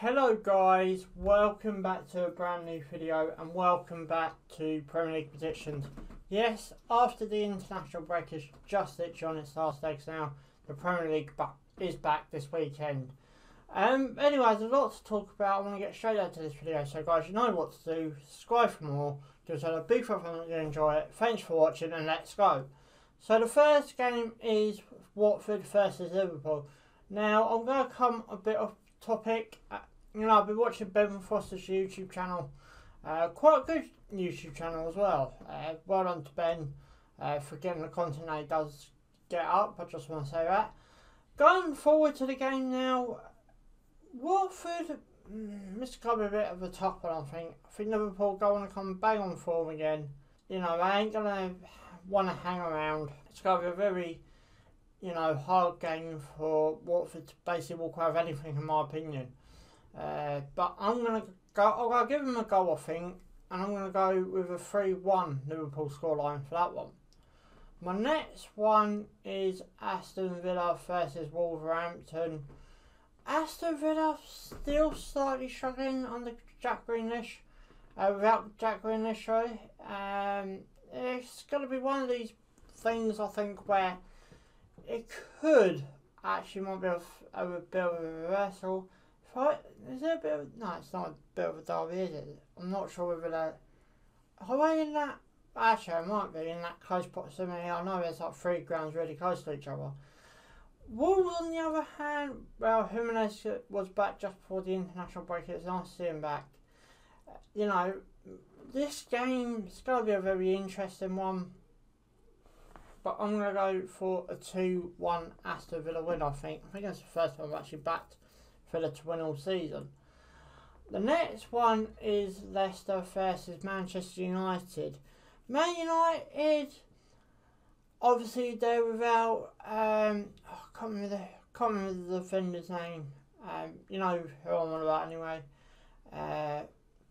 Hello guys, welcome back to a brand new video and welcome back to Premier League predictions. Yes, after the international break is just literally on its last legs now, the Premier League is back this weekend. Um, anyway, there's a lot to talk about. I want to get straight into this video. So guys, you know what to do. Subscribe for more. Give us a big thumbs up if you enjoy it. Thanks for watching and let's go. So the first game is Watford versus Liverpool. Now I'm going to come a bit off topic. You know, I've been watching Ben Foster's YouTube channel. Uh, quite a good YouTube channel as well. Uh, well done to Ben uh, for getting the content that he does get up. I just want to say that. Going forward to the game now, Watford, mm, be a bit of a top one, I think. I think Liverpool going to come bang on form again. You know, they ain't going to want to hang around. It's going to be a very, you know, hard game for Watford to basically walk out of anything, in my opinion. Uh, but I'm going to go, I'll give them a go, I think. And I'm going to go with a 3 1 Liverpool scoreline for that one. My next one is Aston Villa versus Wolverhampton. Aston Villa still slightly struggling under Jack Grealish, Uh, without Jack Grealish, sorry. Um, it's going to be one of these things I think where it could actually might be a, a, a bit of a reversal. Is there a bit of no? It's not a bit of a derby, is it? I'm not sure whether that. Are they in that? Actually, I might be in that close proximity. I know there's like three grounds really close to each other. Wolves, on the other hand, well, Jimenez was back just before the international break. It's nice to see him back. You know, this game is going to be a very interesting one. But I'm going to go for a 2 1 Aston Villa win, I think. I think that's the first time I've actually backed Villa to win all season. The next one is Leicester versus Manchester United. Man United obviously they're without um oh, I can't remember the can't remember the defender's name. Um, you know who I'm on about anyway. Uh,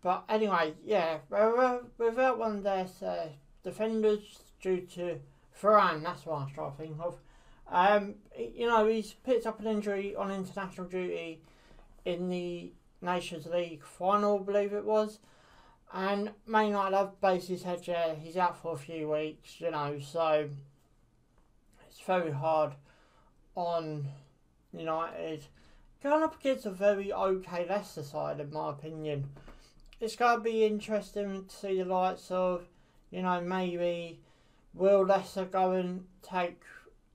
but anyway, yeah, without one of their uh, defenders due to Varane, that's what I was trying to think of. Um, you know, he's picked up an injury on international duty in the Nations League final, I believe it was. And Man United have his yeah, he's out for a few weeks, you know, so it's very hard on United. Going up against a very okay Leicester side, in my opinion. It's going to be interesting to see the likes of, you know, maybe will Leicester go and take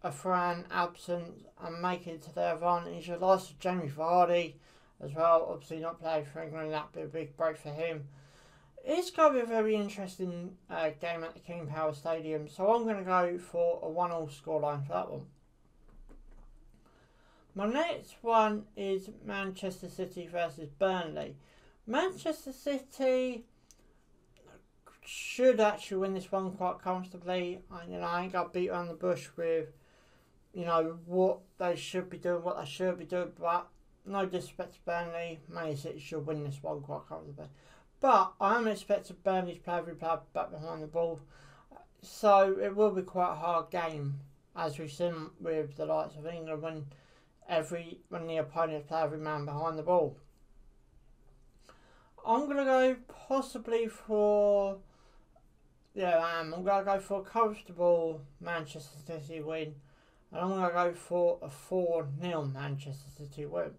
a Fran absence and make it to their advantage. The likes of Jamie Vardy as well, obviously not playing for England, that'd be a big break for him. It's going to be a very interesting uh, game at the King Power Stadium, so I'm going to go for a 1 all scoreline for that one. My next one is Manchester City versus Burnley. Manchester City should actually win this one quite comfortably. I, you know, I ain't got beat around the bush with, you know, what they should be doing, what they should be doing, but no disrespect to Burnley, Man City should win this one quite comfortably. But I am expecting Burnley to play every player back behind the ball. So it will be quite a hard game, as we've seen with the likes of England when every when the opponents play every man behind the ball. I'm gonna go possibly for yeah, um, I'm gonna go for a comfortable Manchester City win, and I'm gonna go for a four 0 Manchester City win.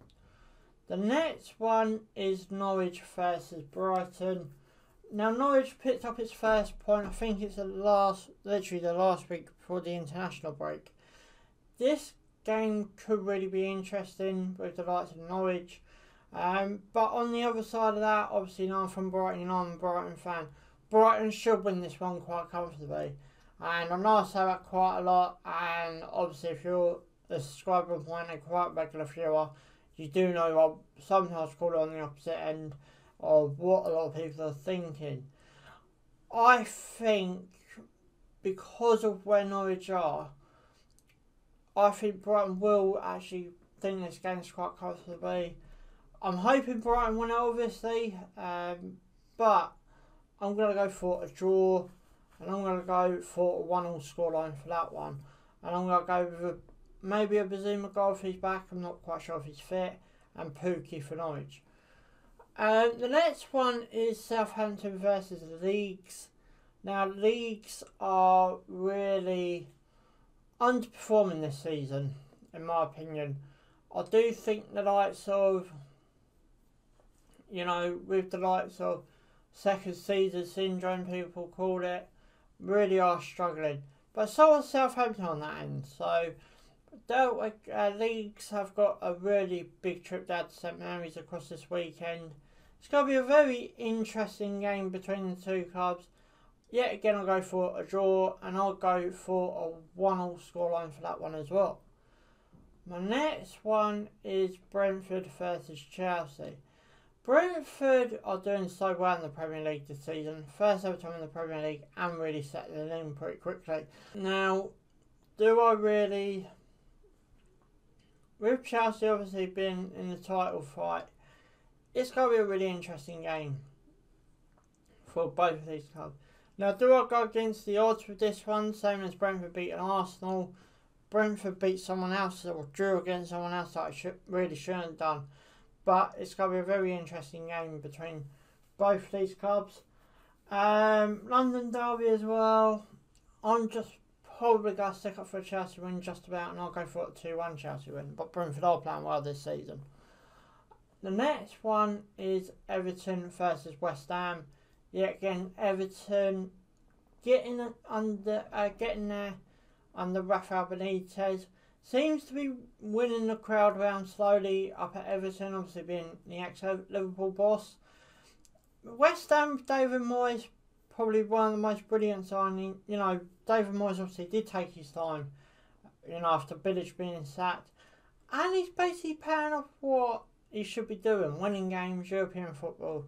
The next one is Norwich versus Brighton. Now Norwich picked up its first point. I think it's the last, literally the last week before the international break. This game could really be interesting with the likes of Norwich. Um, but on the other side of that, obviously, I'm from Brighton and I'm a Brighton fan. Brighton should win this one quite comfortably. And I know I say that quite a lot. And obviously, if you're a subscriber of mine and quite regular viewer, you do know I sometimes call it on the opposite end of what a lot of people are thinking. I think because of where Norwich are, I think Brighton will actually think this game is quite comfortably. I'm hoping Brighton win obviously, um, but I'm going to go for a draw, and I'm going to go for a one-all scoreline for that one, and I'm going to go with a Maybe a goal if he's back. I'm not quite sure if he's fit. And Pukki for Norwich. Um, the next one is Southampton versus Leeds. Now, Leeds are really underperforming this season, in my opinion. I do think the likes of, you know, with the likes of second season syndrome, people call it, really are struggling. But so are Southampton on that end. So, though uh, Leeds have got a really big trip down to St Mary's across this weekend. It's going to be a very interesting game between the two clubs. Yet again, I'll go for a draw and I'll go for a 1 all scoreline for that one as well. My next one is Brentford versus Chelsea. Brentford are doing so well in the Premier League this season. First ever time in the Premier League and really settling in pretty quickly. Now, do I really. With Chelsea obviously being in the title fight, it's going to be a really interesting game for both of these clubs. Now, do I go against the odds with this one? Same as Brentford beating Arsenal. Brentford beat someone else or drew against someone else that I should, really shouldn't have done. But it's going to be a very interesting game between both of these clubs. Um, London Derby as well. I'm just probably to stick up for a Chelsea win just about, and I'll go for a 2 1 Chelsea win. But Brentford are playing well this season. The next one is Everton versus West Ham. Yet again, Everton getting under, uh, getting there under Rafael Benitez seems to be winning the crowd around slowly up at Everton, obviously being the ex Liverpool boss. West Ham, David Moyes, probably one of the most brilliant signing. You know, David Moyes obviously did take his time, you know, after Bilic being sacked. And he's basically paying off what he should be doing, winning games, European football.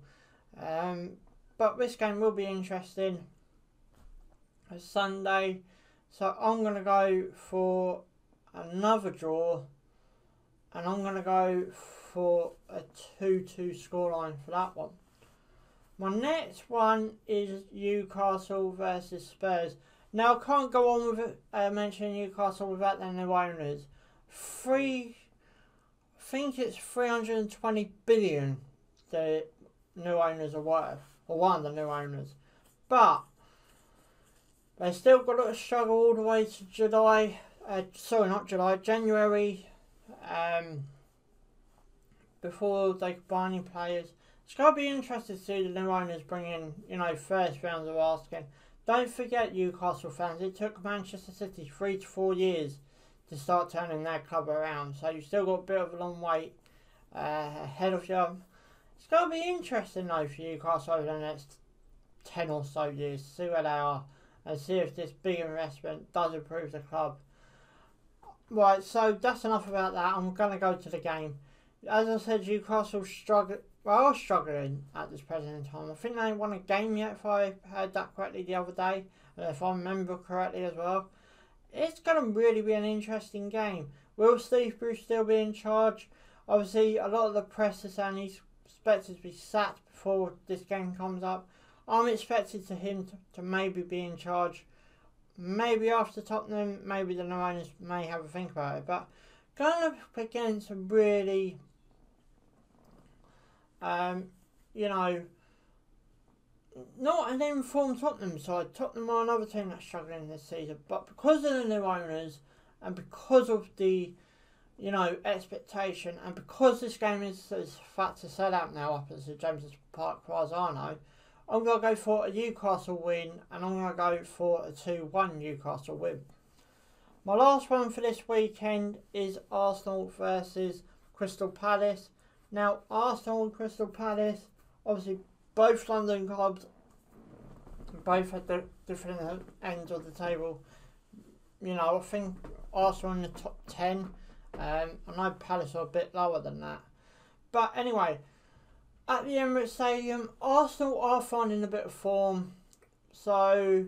Um, but this game will be interesting. It's Sunday, so I'm going to go for another draw, and I'm going to go for a 2-2 scoreline for that one. My next one is Newcastle versus Spurs. Now I can't go on with uh, mentioning Newcastle without their new owners. Three, I think it's 320 billion the new owners are worth, or one of the new owners. But they still got to struggle all the way to July uh, sorry, not July, January, um, before they could buy any players. It's going to be interesting to see the new owners bring in, you know, first rounds of asking. Don't forget, Newcastle fans, it took Manchester City three to four years to start turning their club around. So you've still got a bit of a long wait uh, ahead of you. It's going to be interesting, though, for Newcastle over the next 10 or so years to see where they are and see if this big investment does improve the club. Right, so that's enough about that. I'm going to go to the game. As I said, Newcastle struggle, well, are struggling at this present time. I think they won a game yet, if I heard that correctly the other day, and if I remember correctly as well. It's going to really be an interesting game. Will Steve Bruce still be in charge? Obviously, a lot of the press is saying he's expected to be sacked before this game comes up. I'm expected to him to, to maybe be in charge maybe after Tottenham, maybe the owners may have a think about it. But going up against a really, um, you know, not an informed Tottenham side. Tottenham are another team that's struggling this season, but because of the new owners and because of the, you know, expectation and because this game is as fat to set out now up at the James's Park Quasano, I'm going to go for a Newcastle win and I'm going to go for a 2 1 Newcastle win. My last one for this weekend is Arsenal versus Crystal Palace. Now, Arsenal and Crystal Palace, obviously, both London clubs, both at the different ends of the table. You know, I think Arsenal in the top 10. Um, I know Palace are a bit lower than that. But anyway, at the Emirates Stadium, Arsenal are finding a bit of form. So,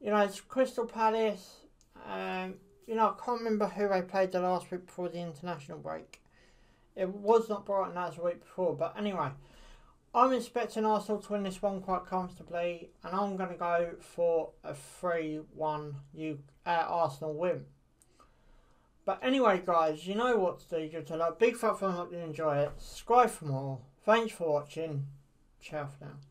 you know, it's Crystal Palace. Um, you know, I can't remember who they played the last week before the international break. It was not Brighton as the week before, but anyway, I'm expecting Arsenal to win this one quite comfortably, and I'm going to go for a 3 1 uh, Arsenal win. But anyway, guys, you know what to do. Give it a big fat thumbs if you enjoy it. Subscribe for more. Thanks for watching. Ciao for now.